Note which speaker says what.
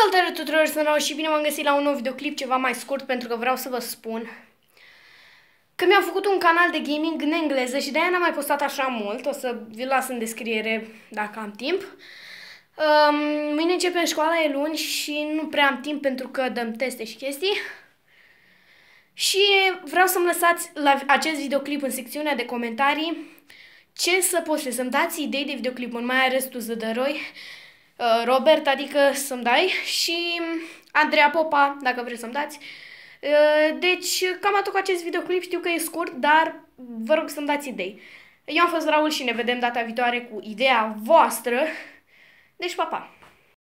Speaker 1: Salutare tuturor, sunt Rau și bine m-am găsit la un nou videoclip ceva mai scurt pentru că vreau să vă spun că mi-am făcut un canal de gaming în engleză și de-aia n-am mai postat așa mult, o să vi las în descriere dacă am timp. Um, mâine începem școala, e luni și nu prea am timp pentru că dăm teste și chestii. Și vreau să-mi lăsați la acest videoclip în secțiunea de comentarii ce să postez, să-mi dați idei de videoclip, mai ales tu zădăroi Uh, Robert, adică să-mi dai, și Andreea Popa, dacă vreți să-mi dați. Uh, deci, cam atât cu acest videoclip, știu că e scurt, dar vă rog să-mi dați idei. Eu am fost Raul și ne vedem data viitoare cu ideea voastră. Deci, pa, pa!